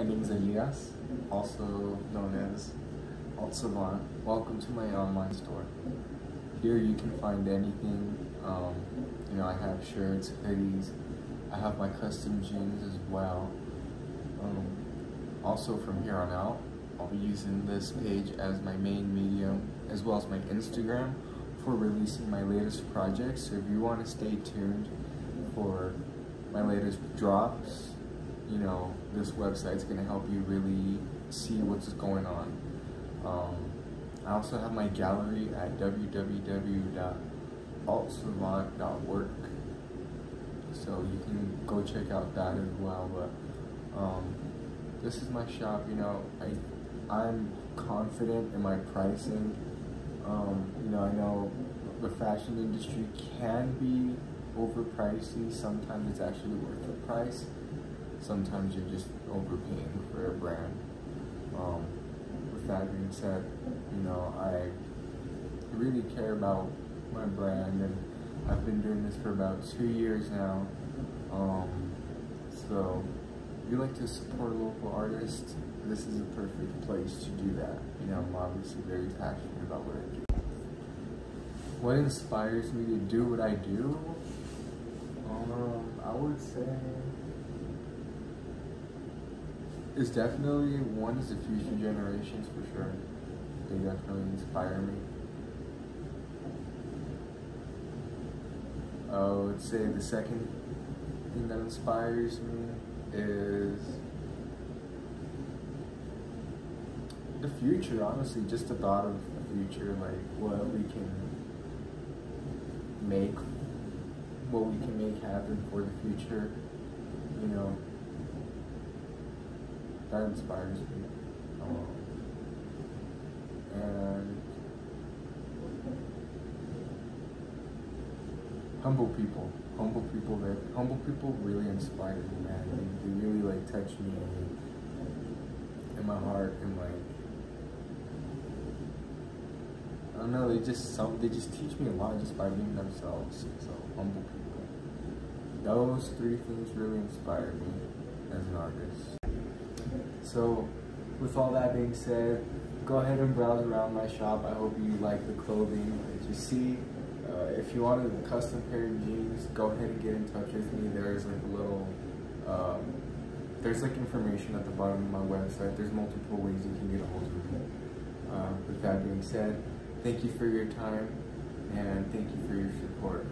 My name is Elias, also known as AltSavant. Welcome to my online store. Here you can find anything. Um, you know, I have shirts, hoodies. I have my custom jeans as well. Um, also, from here on out, I'll be using this page as my main medium, as well as my Instagram, for releasing my latest projects. So if you want to stay tuned for my latest drops, you know, this website's gonna help you really see what's going on. Um, I also have my gallery at www.altsavant.work, so you can go check out that as well. But um, this is my shop. You know, I I'm confident in my pricing. Um, you know, I know the fashion industry can be overpricey. Sometimes it's actually worth the price sometimes you're just overpaying for a brand. Um, with that being said, you know, I really care about my brand and I've been doing this for about two years now. Um, so if you like to support a local artist, this is a perfect place to do that. You know, I'm obviously very passionate about what I do. What inspires me to do what I do? Um, I would say it's definitely one is the future generations for sure. They definitely inspire me. I would say the second thing that inspires me is the future, honestly, just the thought of the future, like what we can make, what we can make happen for the future, you know, that inspires me. Um, and humble people, humble people that humble people really inspire me, man. They, they really like touch me in my heart and like I don't know. They just some they just teach me a lot just by being themselves. So humble people. Those three things really inspire me as an artist. So with all that being said, go ahead and browse around my shop. I hope you like the clothing that you see. Uh, if you want a custom pair of jeans, go ahead and get in touch with me. There's like a little, um, there's like information at the bottom of my website. There's multiple ways you can get a hold of me. Uh, with that being said, thank you for your time and thank you for your support.